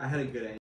I had a good